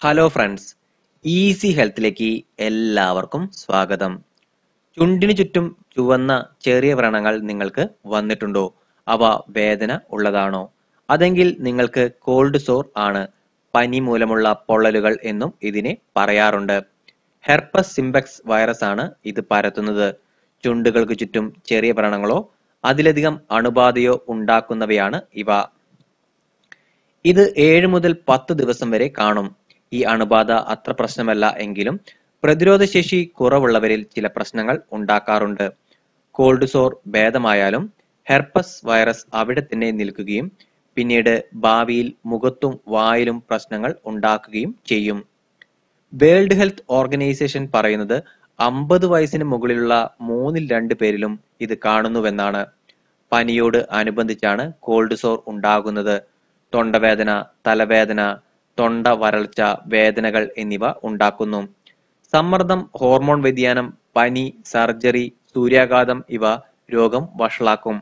Hello friends easy ഹെൽത്തിലേക്ക് എല്ലാവർക്കും സ്വാഗതം. ചുണ്ടിനു ചുറ്റും ചുവന്ന ചെറിയ വ്രണങ്ങൾ നിങ്ങൾക്ക് വന്നിട്ടുണ്ടോ? അവ വേദന ഉള്ളതാണോ? അതെങ്കിൽ നിങ്ങൾക്ക് കോൾഡ് സോർ ആണ്. പനി മൂലമുള്ള പൊള്ളലുകൾ എന്നും ഇതിനെ പറയാറുണ്ട്. ഹെർപ്പസ് സിംബക്സ് വൈറസ് ആണ് ഇത് പരത്തുന്നത്. ചുണ്ടുകൾക്ക് ചുറ്റും ചെറിയ വ്രണങ്ങളോ അതിലധികം അണുബാധയോ ഉണ്ടാക്കുന്നവയാണ് ഇവ. ഇത് ഏഴ് മുതൽ പത്ത് ദിവസം വരെ കാണും. ഈ അണുബാധ അത്ര പ്രശ്നമല്ല എങ്കിലും പ്രതിരോധശേഷി കുറവുള്ളവരിൽ ചില പ്രശ്നങ്ങൾ ഉണ്ടാക്കാറുണ്ട്. കോൾഡ് സോർ ഭേദമായാലും ഹെർപ്പസ് വൈറസ് അവിടെ തന്നെ നിൽക്കുകയും പിന്നീട് ഭാവിയിൽ മുഖത്തും വായിലും പ്രശ്നങ്ങൾ ഉണ്ടാക്കുകയും ചെയ്യും. വേൾഡ് ഹെൽത്ത് ഓർഗനൈസേഷൻ പറയുന്നത് അമ്പത് വയസ്സിന് മുകളിലുള്ള മൂന്നിൽ രണ്ട് പേരിലും ഇത് കാണുന്നുവെന്നാണ്. പനിയോട് അനുബന്ധിച്ചാണ് കോൾഡ് സോർ ഉണ്ടാകുന്നത്. തൊണ്ടവേദന തലവേദന തൊണ്ട വരൾച്ച വേദനകൾ എന്നിവ ഉണ്ടാക്കുന്നു. സമ്മർദ്ദം ഹോർമോൺ വ്യതിയാനം പനി സർജറി സൂര്യാഘാതം ഇവ രോഗം വഷളാക്കും.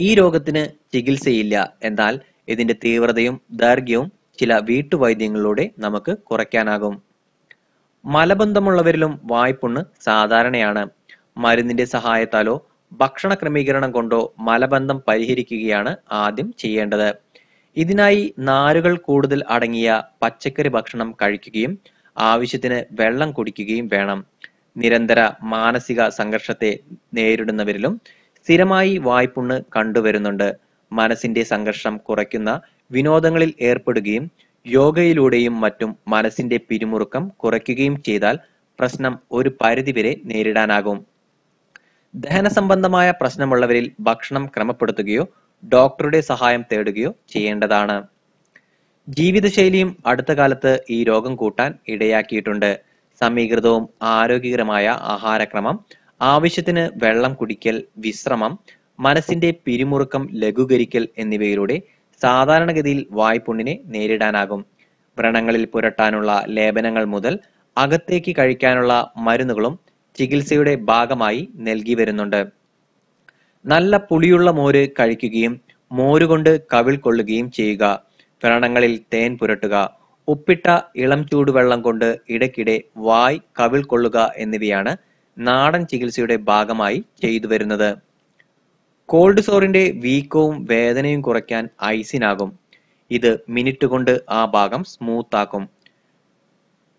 ഈ രോഗത്തിന് ചികിത്സയില്ല. എന്നാൽ ഇതിന്റെ തീവ്രതയും ദൈർഘ്യവും ചില വീട്ടുവൈദ്യങ്ങളിലൂടെ നമുക്ക് കുറയ്ക്കാനാകും. മലബന്ധമുള്ളവരിലും വായ്പുണ്ണ് സാധാരണയാണ്. മരുന്നിന്റെ സഹായത്താലോ ഭക്ഷണ ക്രമീകരണം കൊണ്ടോ മലബന്ധം പരിഹരിക്കുകയാണ് ആദ്യം ചെയ്യേണ്ടത്. ഇതിനായി നാരുകൾ കൂടുതൽ അടങ്ങിയ പച്ചക്കറി ഭക്ഷണം കഴിക്കുകയും ആവശ്യത്തിന് വെള്ളം കുടിക്കുകയും വേണം. നിരന്തര മാനസിക സംഘർഷത്തെ നേരിടുന്നവരിലും സ്ഥിരമായി വായ്പുണ്ണ് കണ്ടുവരുന്നുണ്ട്. മനസ്സിന്റെ സംഘർഷം കുറയ്ക്കുന്ന വിനോദങ്ങളിൽ ഏർപ്പെടുകയും യോഗയിലൂടെയും മറ്റും മനസ്സിന്റെ പിരിമുറുക്കം കുറയ്ക്കുകയും ചെയ്താൽ പ്രശ്നം ഒരു പരിധിവരെ നേരിടാനാകും. ദഹന സംബന്ധമായ പ്രശ്നമുള്ളവരിൽ ഭക്ഷണം ക്രമപ്പെടുത്തുകയോ ഡോക്ടറുടെ സഹായം തേടുകയോ ചെയ്യേണ്ടതാണ്. ജീവിതശൈലിയും അടുത്ത കാലത്ത് ഈ രോഗം കൂട്ടാൻ ഇടയാക്കിയിട്ടുണ്ട്. സമീകൃതവും ആരോഗ്യകരമായ ആഹാരക്രമം ആവശ്യത്തിന് വെള്ളം കുടിക്കൽ വിശ്രമം മനസ്സിന്റെ പിരിമുറുക്കം ലഘൂകരിക്കൽ എന്നിവയിലൂടെ സാധാരണഗതിയിൽ വായ്പുണ്ണിനെ നേരിടാനാകും. വ്രണങ്ങളിൽ പുരട്ടാനുള്ള ലേപനങ്ങൾ മുതൽ അകത്തേക്ക് കഴിക്കാനുള്ള മരുന്നുകളും ചികിത്സയുടെ ഭാഗമായി നൽകി വരുന്നുണ്ട്. നല്ല പുളിയുള്ള മോര് കഴിക്കുകയും മോര് കൊണ്ട് കവിൾ കൊള്ളുകയും ചെയ്യുക. വ്രണങ്ങളിൽ തേൻ പുരട്ടുക. ഉപ്പിട്ട ഇളം ചൂടുവെള്ളം കൊണ്ട് ഇടയ്ക്കിടെ വായ് കവിൾ കൊള്ളുക എന്നിവയാണ് നാടൻ ചികിത്സയുടെ ഭാഗമായി ചെയ്തു വരുന്നത്. കോൾഡ് സോറിന്റെ വീക്കവും വേദനയും കുറയ്ക്കാൻ ഐസിനാകും. ഇത് മിനിറ്റ് കൊണ്ട് ആ ഭാഗം സ്മൂത്ത് ആക്കും.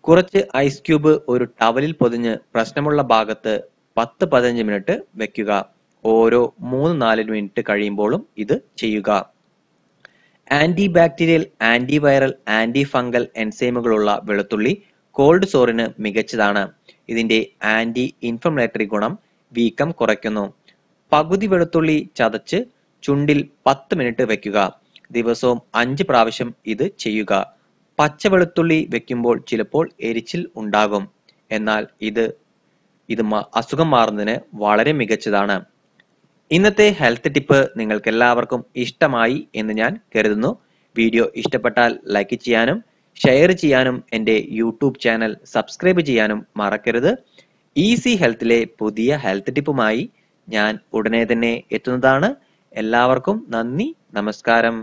കുറച്ച് ഐസ് ക്യൂബ് ഒരു ടവലിൽ പൊതിഞ്ഞ് പ്രശ്നമുള്ള ഭാഗത്ത് പത്ത് പതിനഞ്ച് മിനിറ്റ് വെക്കുക. ഓരോ മൂന്ന് നാല് മിനിറ്റ് കഴിയുമ്പോഴും ഇത് ചെയ്യുക. Anti bacterial anti viral anti fungal എൻസൈമുകളുള്ള വെളുത്തുള്ളി കോൾഡ് സോറിന് മികച്ചതാണ്. ഇതിന്റെ ആന്റി ഇൻഫ്ലമേറ്ററി ഗുണം വീക്കം കുറയ്ക്കുന്നു. പകുതി വെളുത്തുള്ളി ചതച്ച് ചുണ്ടിൽ പത്ത് മിനിറ്റ് വെക്കുക. ദിവസവും അഞ്ച് പ്രാവശ്യം ഇത് ചെയ്യുക. പച്ച വെളുത്തുള്ളി വെക്കുമ്പോൾ ചിലപ്പോൾ എരിച്ചിൽ ഉണ്ടാകും. എന്നാൽ ഇത് ഇത് അസുഖം മാറുന്നതിന് വളരെ മികച്ചതാണ്. ഇന്നത്തെ ഹെൽത്ത് ടിപ്പ് നിങ്ങൾക്ക് എല്ലാവർക്കും ഇഷ്ടമായി എന്ന് ഞാൻ കരുതുന്നു. വീഡിയോ ഇഷ്ടപ്പെട്ടാൽ ലൈക്ക് ചെയ്യാനും ഷെയർ ചെയ്യാനും എന്റെ യൂട്യൂബ് ചാനൽ സബ്സ്ക്രൈബ് ചെയ്യാനും മറക്കരുത്. ഈസി ഹെൽത്തിലെ പുതിയ ഹെൽത്ത് ടിപ്പുമായി ഞാൻ ഉടനെ തന്നെ എത്തുന്നതാണ്. എല്ലാവർക്കും നന്ദി നമസ്കാരം.